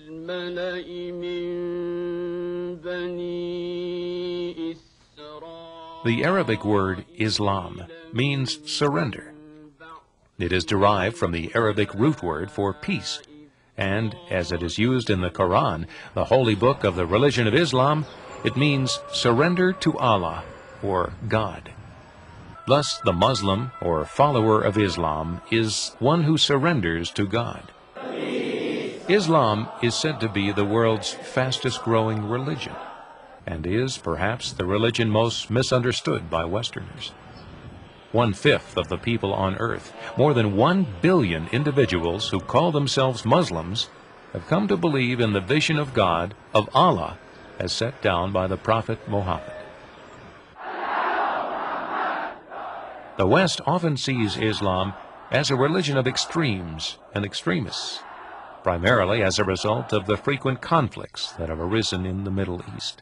الملأ من بني إسرائيل The Arabic word Islam means surrender. It is derived from the Arabic root word for peace, and as it is used in the Quran, the holy book of the religion of Islam, it means surrender to Allah or God. Thus, the Muslim or follower of Islam is one who surrenders to God. Islam is said to be the world's fastest growing religion and is perhaps the religion most misunderstood by Westerners. One fifth of the people on earth, more than one billion individuals who call themselves Muslims, have come to believe in the vision of God, of Allah, as set down by the Prophet Muhammad. The West often sees Islam as a religion of extremes and extremists, primarily as a result of the frequent conflicts that have arisen in the Middle East.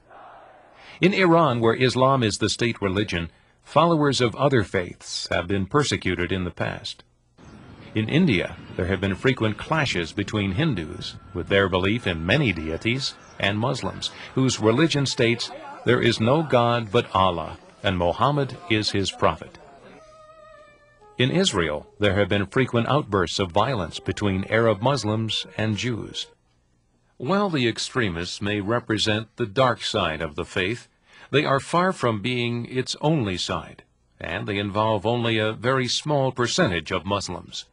In Iran, where Islam is the state religion, followers of other faiths have been persecuted in the past. In India, there have been frequent clashes between Hindus, with their belief in many deities, and Muslims, whose religion states there is no God but Allah, and Muhammad is his prophet. In Israel, there have been frequent outbursts of violence between Arab Muslims and Jews. While the extremists may represent the dark side of the faith, they are far from being its only side, and they involve only a very small percentage of Muslims.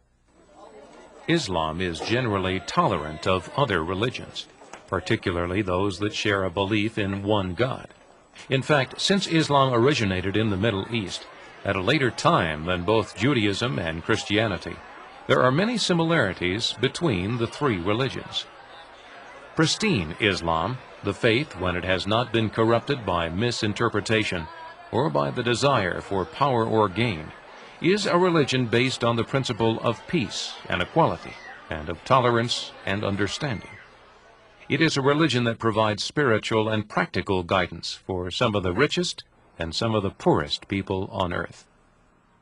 Islam is generally tolerant of other religions, particularly those that share a belief in one God. In fact, since Islam originated in the Middle East, at a later time than both Judaism and Christianity, there are many similarities between the three religions. Pristine Islam, the faith when it has not been corrupted by misinterpretation or by the desire for power or gain, is a religion based on the principle of peace and equality, and of tolerance and understanding. It is a religion that provides spiritual and practical guidance for some of the richest and some of the poorest people on earth.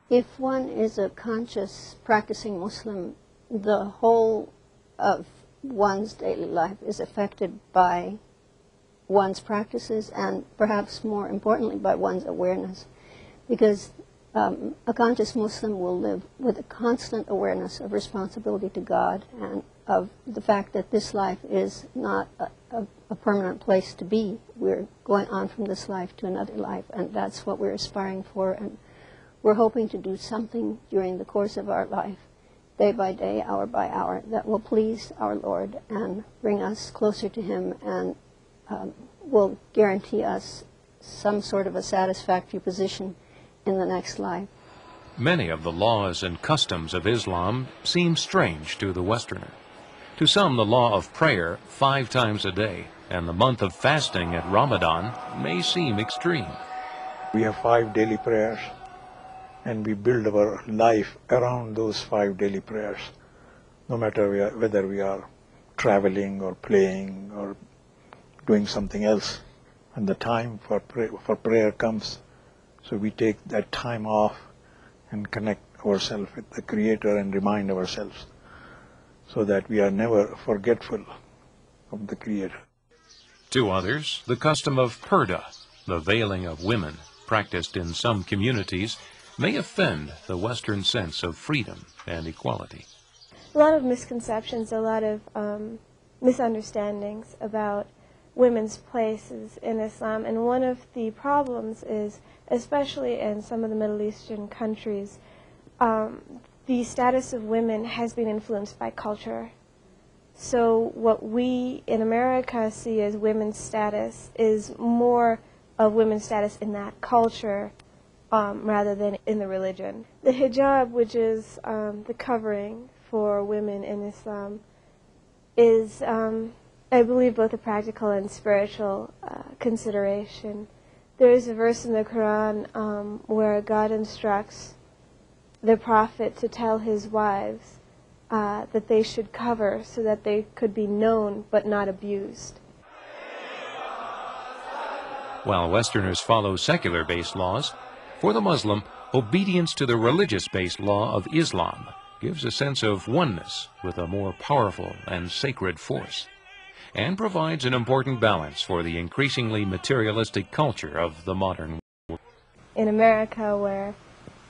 If one is a conscious practicing Muslim, the whole of one's daily life is affected by one's practices and perhaps more importantly by one's awareness. Because um, a conscious Muslim will live with a constant awareness of responsibility to God and of the fact that this life is not a, a, a permanent place to be. We're going on from this life to another life, and that's what we're aspiring for. And we're hoping to do something during the course of our life, day by day, hour by hour, that will please our Lord and bring us closer to Him and um, will guarantee us some sort of a satisfactory position in the next life. Many of the laws and customs of Islam seem strange to the Westerner. To some, the law of prayer five times a day and the month of fasting at Ramadan may seem extreme. We have five daily prayers, and we build our life around those five daily prayers, no matter we are, whether we are traveling or playing or doing something else. And the time for, pray, for prayer comes, so we take that time off and connect ourselves with the Creator and remind ourselves so that we are never forgetful of the Creator. To others, the custom of purdah, the veiling of women, practiced in some communities, may offend the Western sense of freedom and equality. a lot of misconceptions, a lot of um, misunderstandings about women's places in Islam. And one of the problems is, especially in some of the Middle Eastern countries, um, the status of women has been influenced by culture. So what we in America see as women's status is more of women's status in that culture um, rather than in the religion. The hijab, which is um, the covering for women in Islam, is um, I believe, both a practical and spiritual uh, consideration. There is a verse in the Quran um, where God instructs the prophet to tell his wives uh, that they should cover so that they could be known but not abused. While Westerners follow secular based laws, for the Muslim, obedience to the religious based law of Islam gives a sense of oneness with a more powerful and sacred force, and provides an important balance for the increasingly materialistic culture of the modern world. In America, where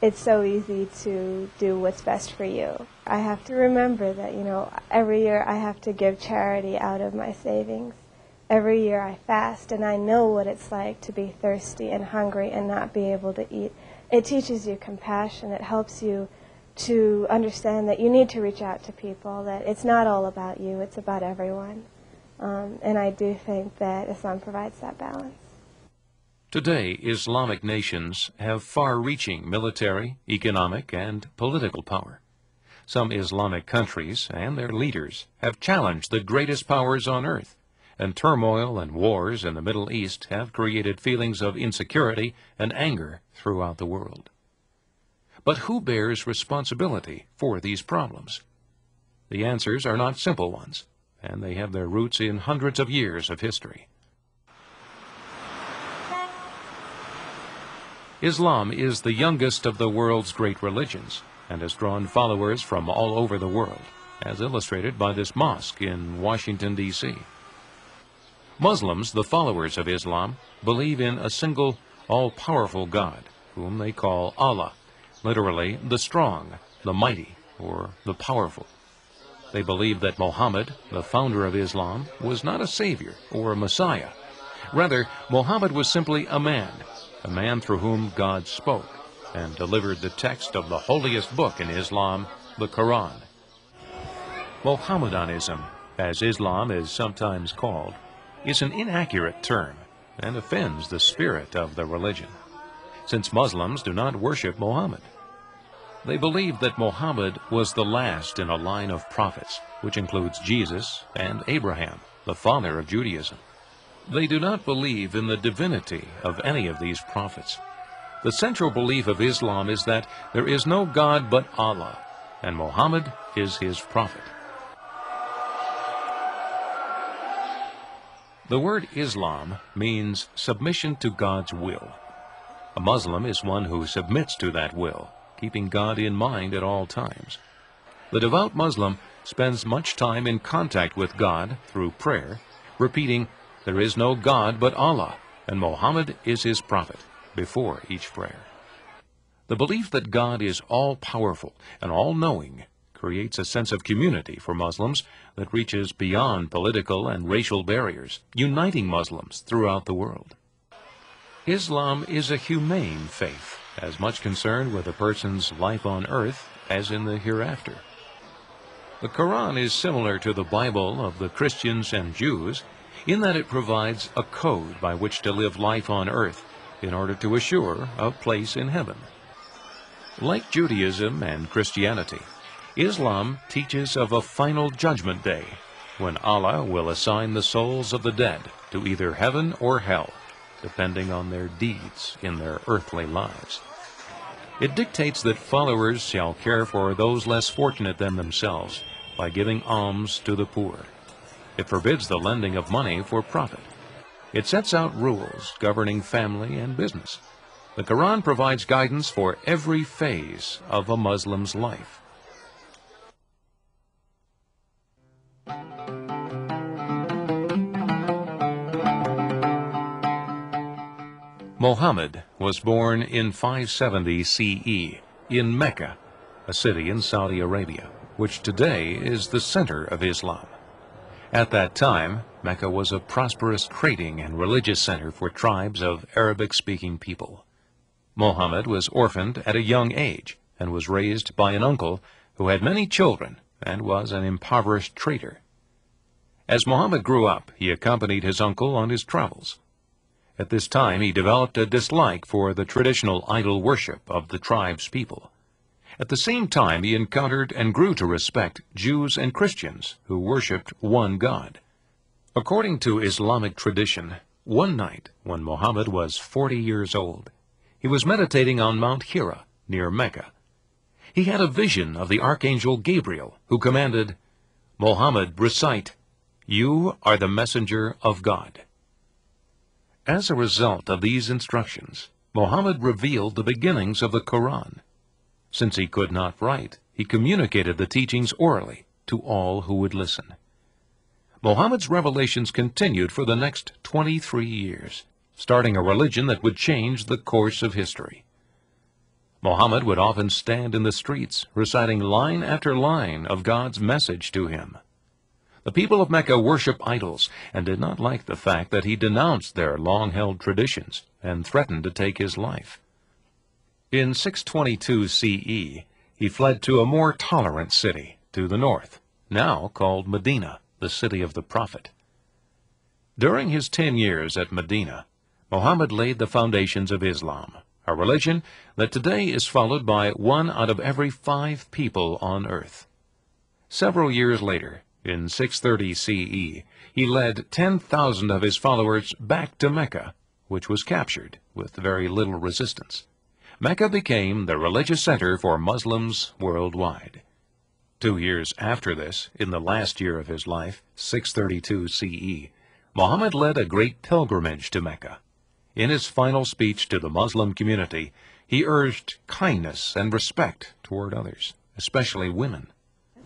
it's so easy to do what's best for you, I have to remember that, you know, every year I have to give charity out of my savings. Every year I fast, and I know what it's like to be thirsty and hungry and not be able to eat. It teaches you compassion. It helps you to understand that you need to reach out to people, that it's not all about you, it's about everyone. Um, and I do think that Islam provides that balance. Today, Islamic nations have far-reaching military, economic, and political power. Some Islamic countries and their leaders have challenged the greatest powers on earth, and turmoil and wars in the Middle East have created feelings of insecurity and anger throughout the world. But who bears responsibility for these problems? The answers are not simple ones, and they have their roots in hundreds of years of history. Islam is the youngest of the world's great religions and has drawn followers from all over the world, as illustrated by this mosque in Washington, D.C. Muslims, the followers of Islam, believe in a single, all-powerful God, whom they call Allah, literally the strong, the mighty, or the powerful. They believe that Muhammad, the founder of Islam, was not a savior or a messiah. Rather, Muhammad was simply a man, a man through whom God spoke and delivered the text of the holiest book in Islam, the Quran. Mohammedanism, as Islam is sometimes called, is an inaccurate term and offends the spirit of the religion, since Muslims do not worship Muhammad. They believe that Muhammad was the last in a line of prophets, which includes Jesus and Abraham, the father of Judaism. They do not believe in the divinity of any of these prophets. The central belief of Islam is that there is no God but Allah, and Muhammad is his prophet. The word Islam means submission to God's will. A Muslim is one who submits to that will, keeping God in mind at all times. The devout Muslim spends much time in contact with God through prayer, repeating, There is no God but Allah, and Muhammad is his prophet, before each prayer. The belief that God is all-powerful and all-knowing creates a sense of community for Muslims that reaches beyond political and racial barriers, uniting Muslims throughout the world. Islam is a humane faith, as much concerned with a person's life on earth as in the hereafter. The Quran is similar to the Bible of the Christians and Jews in that it provides a code by which to live life on earth in order to assure a place in heaven. Like Judaism and Christianity, Islam teaches of a final judgment day when Allah will assign the souls of the dead to either heaven or hell, depending on their deeds in their earthly lives. It dictates that followers shall care for those less fortunate than themselves by giving alms to the poor. It forbids the lending of money for profit. It sets out rules governing family and business. The Quran provides guidance for every phase of a Muslim's life. Muhammad was born in 570 CE in Mecca, a city in Saudi Arabia, which today is the center of Islam. At that time, Mecca was a prosperous trading and religious center for tribes of Arabic-speaking people. Muhammad was orphaned at a young age and was raised by an uncle who had many children and was an impoverished trader. As Muhammad grew up, he accompanied his uncle on his travels. At this time, he developed a dislike for the traditional idol worship of the tribe's people. At the same time, he encountered and grew to respect Jews and Christians who worshipped one God. According to Islamic tradition, one night when Muhammad was 40 years old, he was meditating on Mount Hira near Mecca. He had a vision of the archangel Gabriel, who commanded, Muhammad, recite, You are the messenger of God. As a result of these instructions, Muhammad revealed the beginnings of the Quran. Since he could not write, he communicated the teachings orally to all who would listen. Muhammad's revelations continued for the next 23 years, starting a religion that would change the course of history. Muhammad would often stand in the streets, reciting line after line of God's message to him. The people of Mecca worship idols and did not like the fact that he denounced their long-held traditions and threatened to take his life. In 622 CE, he fled to a more tolerant city to the north, now called Medina the city of the Prophet. During his ten years at Medina, Muhammad laid the foundations of Islam, a religion that today is followed by one out of every five people on earth. Several years later, in 630 CE, he led 10,000 of his followers back to Mecca, which was captured with very little resistance. Mecca became the religious center for Muslims worldwide. Two years after this, in the last year of his life, 632 CE, Muhammad led a great pilgrimage to Mecca. In his final speech to the Muslim community, he urged kindness and respect toward others, especially women.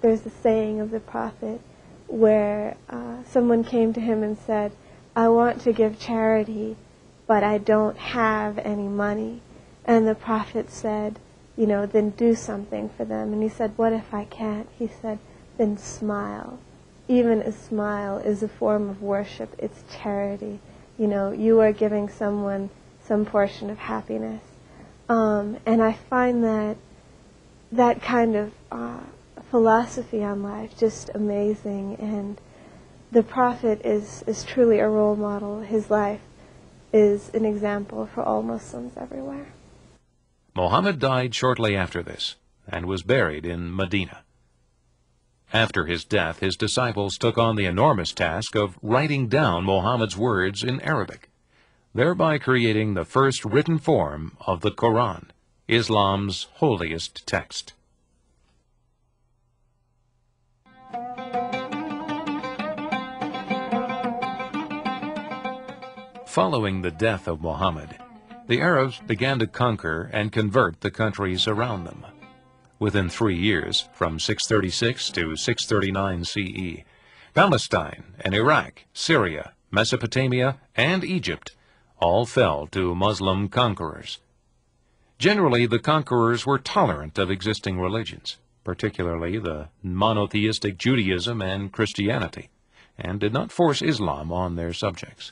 There's a saying of the Prophet where uh, someone came to him and said, I want to give charity, but I don't have any money. And the Prophet said, you know, then do something for them. And he said, what if I can't? He said, then smile. Even a smile is a form of worship. It's charity. You know, you are giving someone some portion of happiness. Um, and I find that that kind of uh, philosophy on life just amazing. And the Prophet is, is truly a role model. His life is an example for all Muslims everywhere. Muhammad died shortly after this and was buried in Medina. After his death, his disciples took on the enormous task of writing down Muhammad's words in Arabic, thereby creating the first written form of the Quran, Islam's holiest text. Following the death of Muhammad, the Arabs began to conquer and convert the countries around them. Within three years, from 636 to 639 CE, Palestine and Iraq, Syria, Mesopotamia, and Egypt all fell to Muslim conquerors. Generally, the conquerors were tolerant of existing religions, particularly the monotheistic Judaism and Christianity, and did not force Islam on their subjects.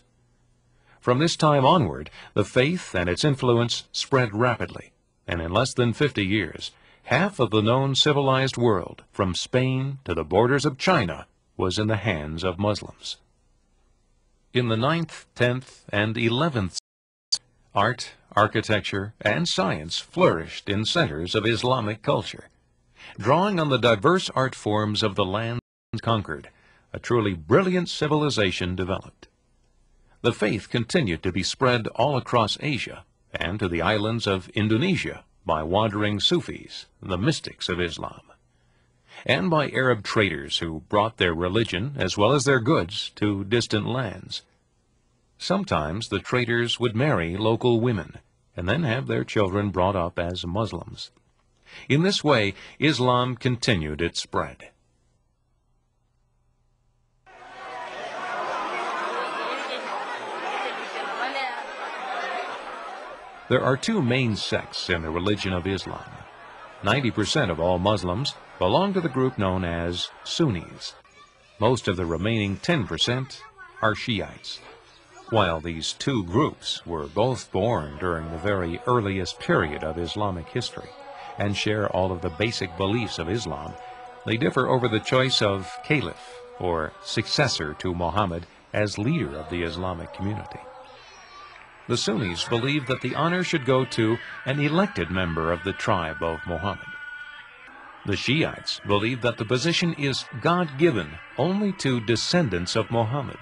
From this time onward, the faith and its influence spread rapidly, and in less than 50 years, half of the known civilized world, from Spain to the borders of China, was in the hands of Muslims. In the 9th, 10th, and 11th art, architecture, and science flourished in centers of Islamic culture. Drawing on the diverse art forms of the lands conquered, a truly brilliant civilization developed. The faith continued to be spread all across Asia and to the islands of Indonesia by wandering Sufis, the mystics of Islam, and by Arab traders who brought their religion as well as their goods to distant lands. Sometimes the traders would marry local women and then have their children brought up as Muslims. In this way, Islam continued its spread. There are two main sects in the religion of Islam. 90% of all Muslims belong to the group known as Sunnis. Most of the remaining 10% are Shiites. While these two groups were both born during the very earliest period of Islamic history and share all of the basic beliefs of Islam, they differ over the choice of caliph, or successor to Muhammad, as leader of the Islamic community. The Sunnis believe that the honor should go to an elected member of the tribe of Muhammad. The Shiites believe that the position is God-given only to descendants of Muhammad,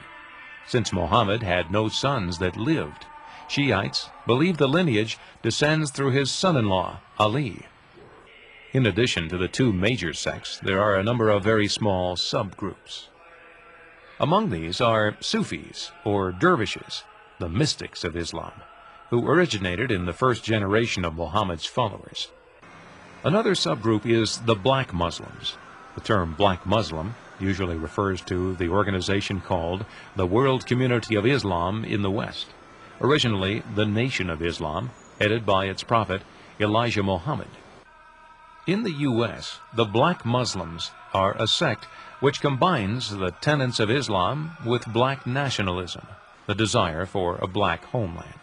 since Muhammad had no sons that lived. Shiites believe the lineage descends through his son-in-law, Ali. In addition to the two major sects, there are a number of very small subgroups. Among these are Sufis, or dervishes, the mystics of Islam, who originated in the first generation of Muhammad's followers. Another subgroup is the black Muslims. The term black Muslim usually refers to the organization called the World Community of Islam in the West, originally the Nation of Islam, headed by its prophet Elijah Muhammad. In the U.S., the black Muslims are a sect which combines the tenets of Islam with black nationalism, the desire for a black homeland.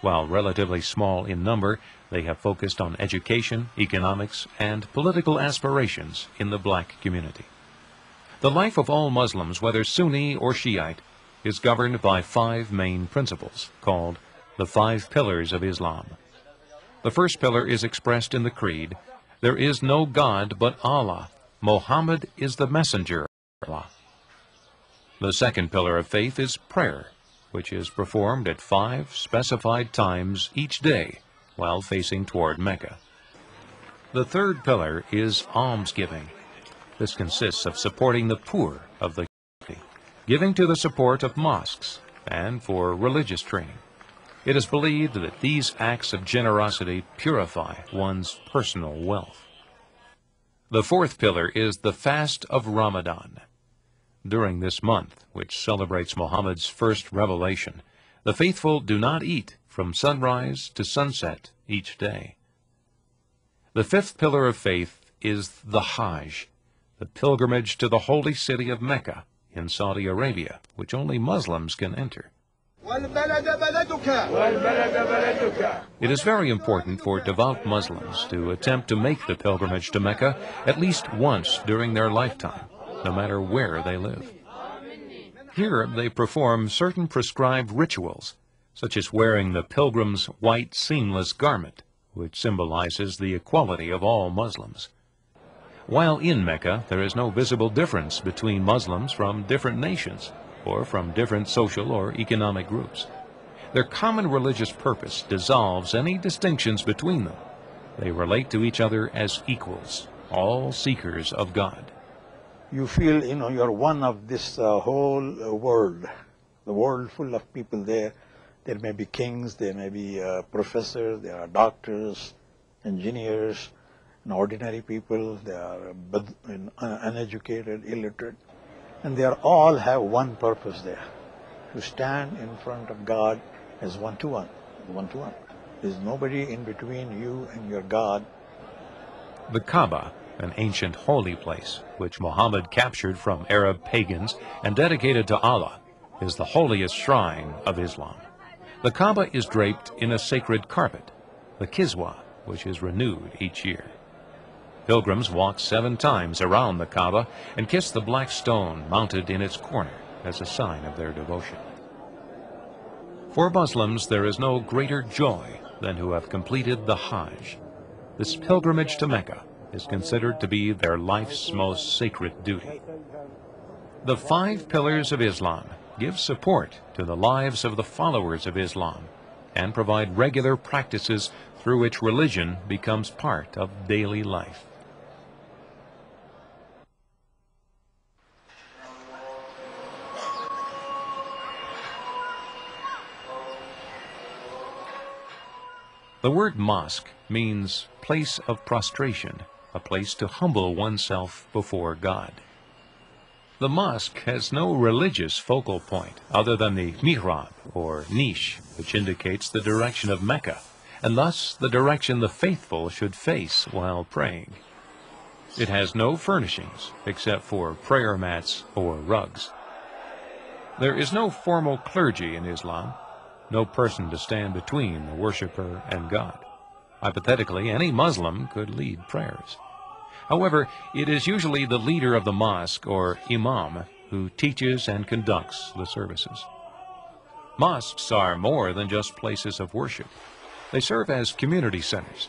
While relatively small in number, they have focused on education, economics, and political aspirations in the black community. The life of all Muslims, whether Sunni or Shiite, is governed by five main principles, called the Five Pillars of Islam. The first pillar is expressed in the Creed, There is no God but Allah. Muhammad is the messenger of Allah. The second pillar of faith is prayer, which is performed at five specified times each day while facing toward Mecca. The third pillar is almsgiving. This consists of supporting the poor of the community, giving to the support of mosques, and for religious training. It is believed that these acts of generosity purify one's personal wealth. The fourth pillar is the fast of Ramadan. During this month, which celebrates Muhammad's first revelation, the faithful do not eat from sunrise to sunset each day. The fifth pillar of faith is the Hajj, the pilgrimage to the holy city of Mecca in Saudi Arabia, which only Muslims can enter. It is very important for devout Muslims to attempt to make the pilgrimage to Mecca at least once during their lifetime, no matter where they live. Here they perform certain prescribed rituals, such as wearing the pilgrim's white seamless garment, which symbolizes the equality of all Muslims. While in Mecca, there is no visible difference between Muslims from different nations or from different social or economic groups. Their common religious purpose dissolves any distinctions between them. They relate to each other as equals, all seekers of God. You feel, you know, you're one of this uh, whole uh, world, the world full of people there. There may be kings, there may be uh, professors, there are doctors, engineers, and ordinary people, they are uh, uneducated, illiterate, and they are all have one purpose there, to stand in front of God as one to one, one to one. There's nobody in between you and your God. The Kaaba, an ancient holy place, which Muhammad captured from Arab pagans and dedicated to Allah, is the holiest shrine of Islam. The Kaaba is draped in a sacred carpet, the Kiswa, which is renewed each year. Pilgrims walk seven times around the Kaaba and kiss the black stone mounted in its corner as a sign of their devotion. For Muslims, there is no greater joy than who have completed the Hajj. This pilgrimage to Mecca is considered to be their life's most sacred duty. The five pillars of Islam give support to the lives of the followers of Islam and provide regular practices through which religion becomes part of daily life. The word mosque means place of prostration, a place to humble oneself before God. The mosque has no religious focal point other than the mihrab, or niche, which indicates the direction of Mecca, and thus the direction the faithful should face while praying. It has no furnishings except for prayer mats or rugs. There is no formal clergy in Islam, no person to stand between the worshiper and God. Hypothetically, any Muslim could lead prayers. However, it is usually the leader of the mosque, or imam, who teaches and conducts the services. Mosques are more than just places of worship. They serve as community centers.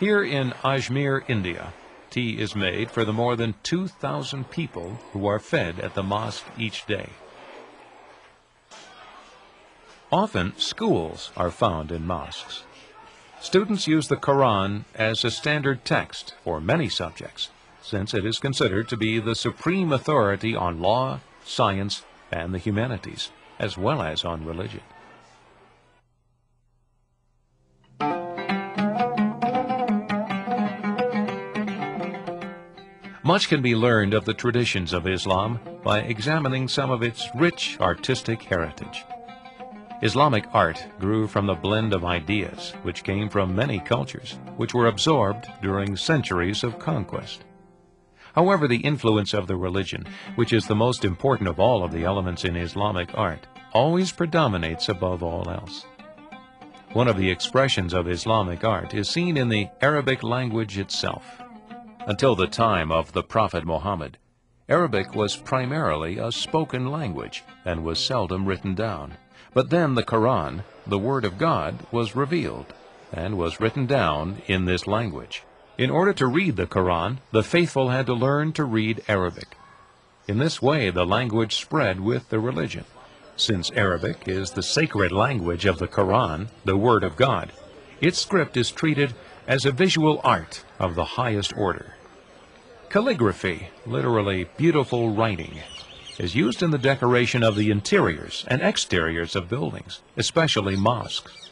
Here in Ajmer, India, tea is made for the more than 2,000 people who are fed at the mosque each day. Often, schools are found in mosques. Students use the Quran as a standard text for many subjects, since it is considered to be the supreme authority on law, science, and the humanities, as well as on religion. Much can be learned of the traditions of Islam by examining some of its rich artistic heritage. Islamic art grew from the blend of ideas which came from many cultures, which were absorbed during centuries of conquest. However, the influence of the religion, which is the most important of all of the elements in Islamic art, always predominates above all else. One of the expressions of Islamic art is seen in the Arabic language itself. Until the time of the Prophet Muhammad, Arabic was primarily a spoken language and was seldom written down. But then the Quran, the Word of God, was revealed and was written down in this language. In order to read the Quran, the faithful had to learn to read Arabic. In this way, the language spread with the religion. Since Arabic is the sacred language of the Quran, the Word of God, its script is treated as a visual art of the highest order. Calligraphy, literally beautiful writing, is used in the decoration of the interiors and exteriors of buildings, especially mosques.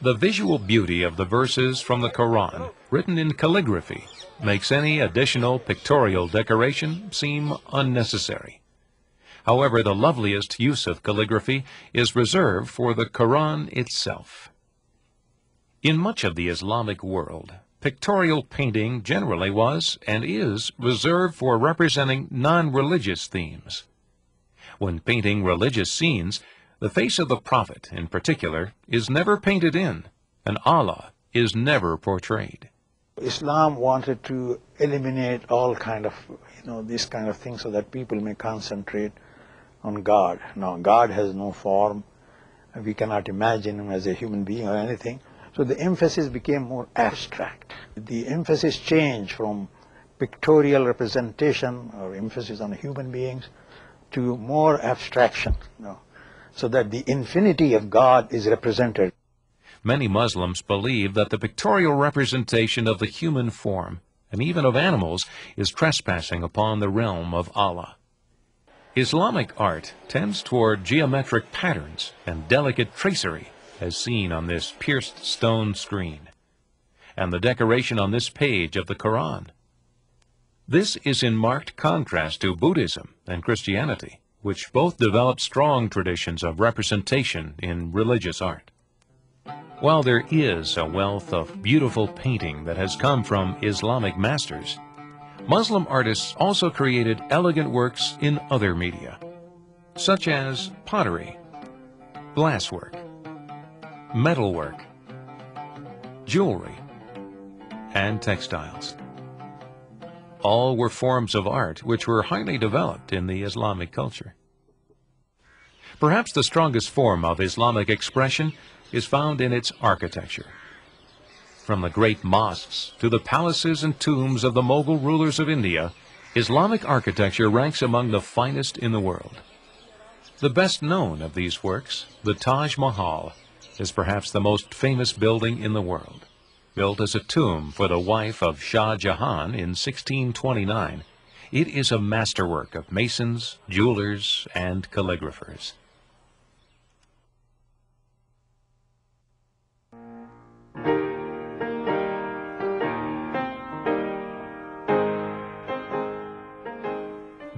The visual beauty of the verses from the Quran, written in calligraphy, makes any additional pictorial decoration seem unnecessary. However, the loveliest use of calligraphy is reserved for the Quran itself. In much of the Islamic world, pictorial painting generally was and is reserved for representing non-religious themes. When painting religious scenes, the face of the Prophet, in particular, is never painted in, and Allah is never portrayed. Islam wanted to eliminate all kind of, you know, these kind of things so that people may concentrate on God. Now, God has no form. We cannot imagine him as a human being or anything. So the emphasis became more abstract. The emphasis changed from pictorial representation or emphasis on human beings to more abstraction, you know, so that the infinity of God is represented. Many Muslims believe that the pictorial representation of the human form, and even of animals, is trespassing upon the realm of Allah. Islamic art tends toward geometric patterns and delicate tracery as seen on this pierced stone screen, and the decoration on this page of the Quran. This is in marked contrast to Buddhism and Christianity, which both develop strong traditions of representation in religious art. While there is a wealth of beautiful painting that has come from Islamic masters, Muslim artists also created elegant works in other media, such as pottery, glasswork, metalwork, jewelry, and textiles. All were forms of art which were highly developed in the Islamic culture. Perhaps the strongest form of Islamic expression is found in its architecture. From the great mosques to the palaces and tombs of the Mughal rulers of India, Islamic architecture ranks among the finest in the world. The best known of these works, the Taj Mahal, is perhaps the most famous building in the world. Built as a tomb for the wife of Shah Jahan in 1629, it is a masterwork of masons, jewelers, and calligraphers.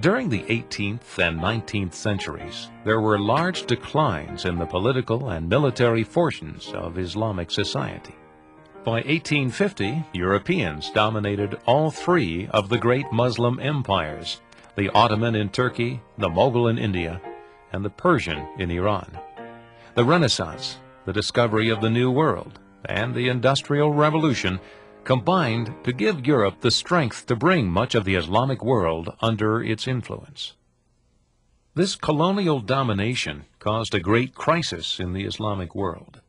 During the 18th and 19th centuries, there were large declines in the political and military fortunes of Islamic society. By 1850, Europeans dominated all three of the great Muslim empires, the Ottoman in Turkey, the Mughal in India, and the Persian in Iran. The Renaissance, the discovery of the New World, and the Industrial Revolution combined to give Europe the strength to bring much of the Islamic world under its influence. This colonial domination caused a great crisis in the Islamic world.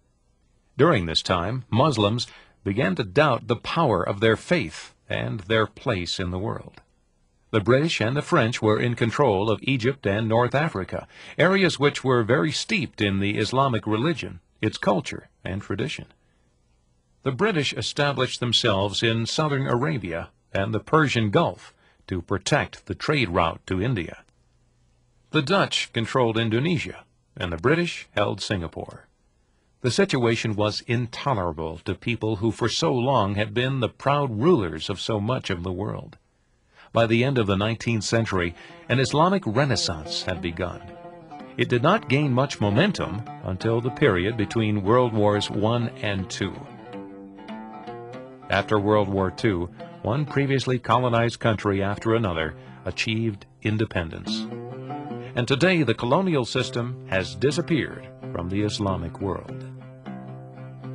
During this time, Muslims began to doubt the power of their faith and their place in the world. The British and the French were in control of Egypt and North Africa, areas which were very steeped in the Islamic religion, its culture, and tradition. The British established themselves in southern Arabia and the Persian Gulf to protect the trade route to India. The Dutch controlled Indonesia, and the British held Singapore. The situation was intolerable to people who for so long had been the proud rulers of so much of the world. By the end of the 19th century, an Islamic renaissance had begun. It did not gain much momentum until the period between World Wars I and II. After World War II, one previously colonized country after another achieved independence. And today the colonial system has disappeared from the Islamic world.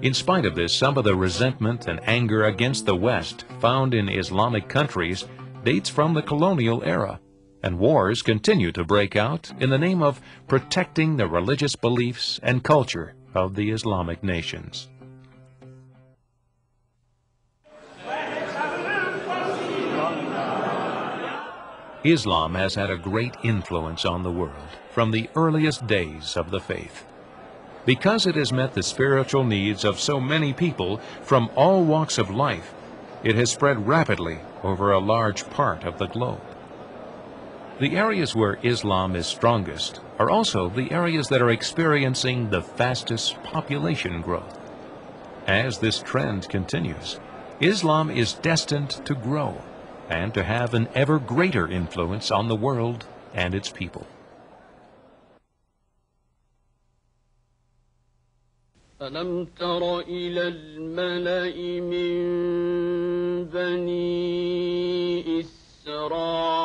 In spite of this, some of the resentment and anger against the West found in Islamic countries dates from the colonial era, and wars continue to break out in the name of protecting the religious beliefs and culture of the Islamic nations. Islam has had a great influence on the world from the earliest days of the faith. Because it has met the spiritual needs of so many people from all walks of life, it has spread rapidly over a large part of the globe. The areas where Islam is strongest are also the areas that are experiencing the fastest population growth. As this trend continues, Islam is destined to grow and to have an ever greater influence on the world and its people. ألم تر إلى الملأ من بني إسرائيل